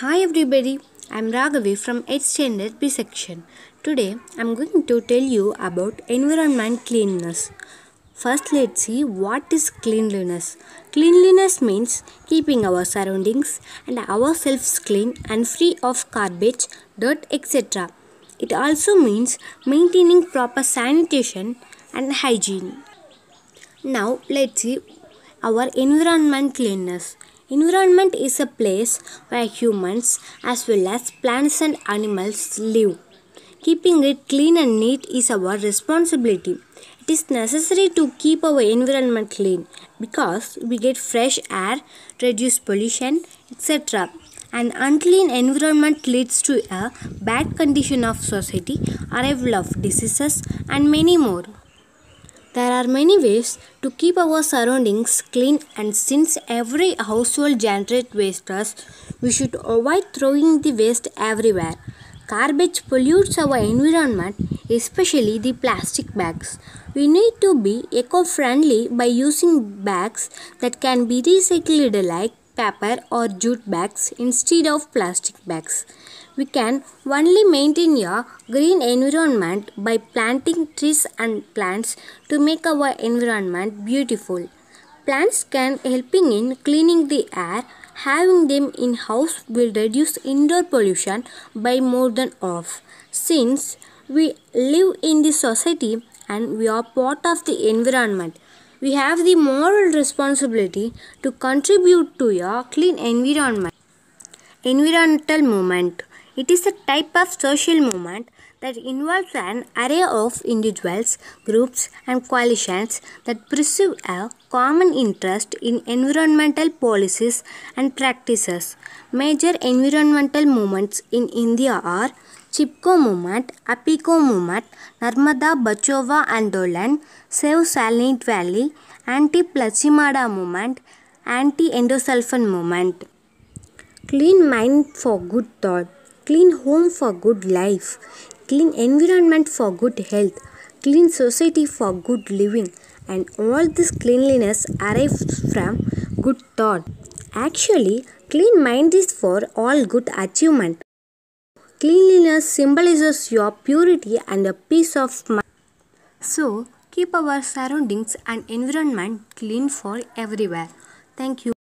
Hi everybody, I'm Ragavee from 8th Standard B section. Today I'm going to tell you about environment cleanliness. First let's see what is cleanliness. Cleanliness means keeping our surroundings and ourselves clean and free of garbage, dirt etc. It also means maintaining proper sanitation and hygiene. Now let's see our environment cleanness. Environment is a place where humans as well as plants and animals live. Keeping it clean and neat is our responsibility. It is necessary to keep our environment clean because we get fresh air, reduce pollution, etc. An unclean environment leads to a bad condition of society, arrival of diseases, and many more. There are many ways to keep our surroundings clean and since every household generates waste, we should avoid throwing the waste everywhere. Garbage pollutes our environment, especially the plastic bags. We need to be eco-friendly by using bags that can be recycled like paper or jute bags instead of plastic bags. We can only maintain a green environment by planting trees and plants to make our environment beautiful. Plants can helping in cleaning the air. Having them in house will reduce indoor pollution by more than half. Since we live in the society and we are part of the environment, we have the moral responsibility to contribute to a clean environment. Environmental movement. It is a type of social movement that involves an array of individuals, groups, and coalitions that pursue a common interest in environmental policies and practices. Major environmental movements in India are Chipko movement, Appiko movement, Narmada Bachao Andolan, Save Silent Valley, Anti-Plachimada movement, Anti-Endosulfan movement. Clean mind for good thought, clean home for good life, clean environment for good health, clean society for good living, and all this cleanliness arrives from good thought. Actually, clean mind is for all good achievement. Cleanliness symbolizes your purity and a peace of mind. So, keep our surroundings and environment clean for everywhere. Thank you.